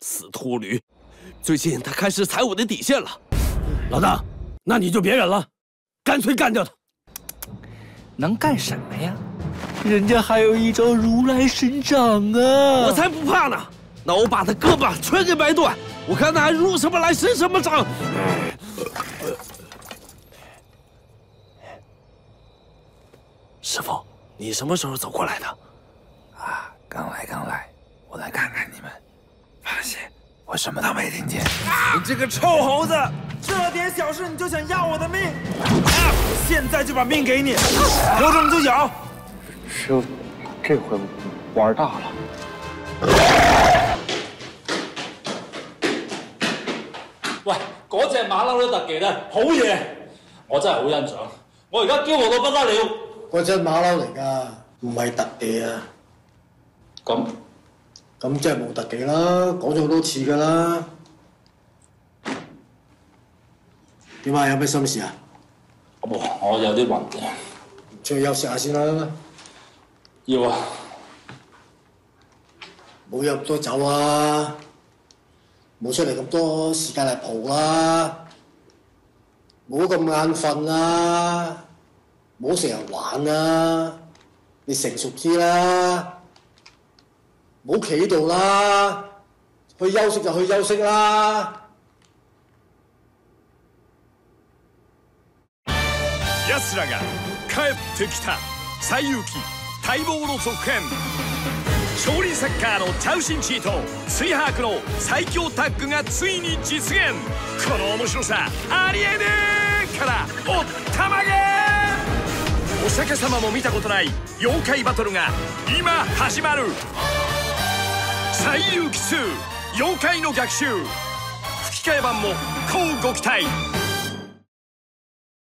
死秃驴！最近他开始踩我的底线了。老大，那你就别忍了，干脆干掉他。能干什么呀？人家还有一招如来神掌啊！我才不怕呢！那我把他胳膊全给掰断，我看他还如什么来神什么掌。师傅，你什么时候走过来的？啊，刚来刚来，我来看看你们。放心，我什么都没听见。你这个臭猴子，这点小事你就想要我的命？我现在就把命给你，有种就咬！师傅，这回玩大了。喂，嗰隻馬騮都特技咧，好嘢，我真係好欣賞。我而家驕傲到不得了。嗰隻馬騮嚟㗎，唔係特技啊！咁咁即係冇特技啦，講咗好多次㗎啦。點啊？有咩心事啊？我我有啲暈嘅，出去休息下先啦。要啊！冇飲咁多酒啊！冇出嚟咁多時間嚟蒲啦！冇咁眼瞓啦！冇成日玩啦！你成熟啲啦！冇企喺度啦！去休息就去休息啦！奴らが帰ってきた「西遊記待望の続編」少林サッカーのチャウシンチーとツイハークの最強タッグがついに実現この面白さありえねえからおったまげお釈迦様も見たことない妖怪バトルが今始まる「西遊記2妖怪の逆襲」吹き替え版も乞うご期待。